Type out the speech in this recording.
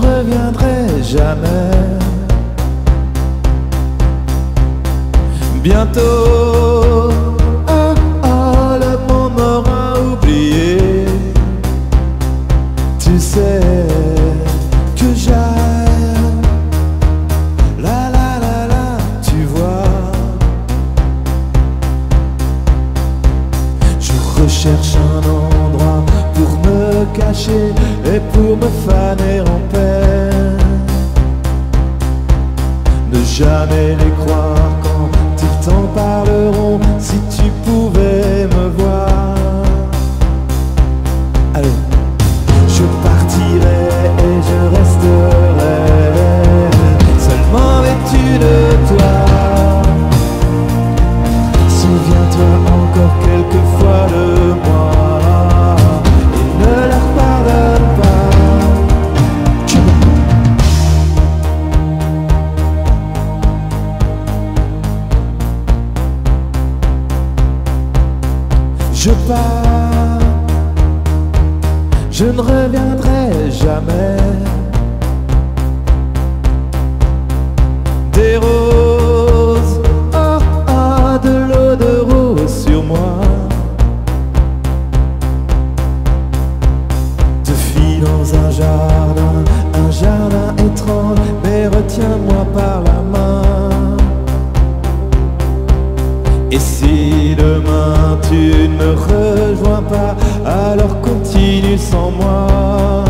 ne reviendrai jamais. Bientôt, ah, ah, le monde m'aura oublié. Tu sais que j'aime. La la la la, tu vois. Je recherche un endroit pour me cacher et pour me faner en paix. jamais les croire. Je pars, je ne reviendrai jamais. alors continue sans moi.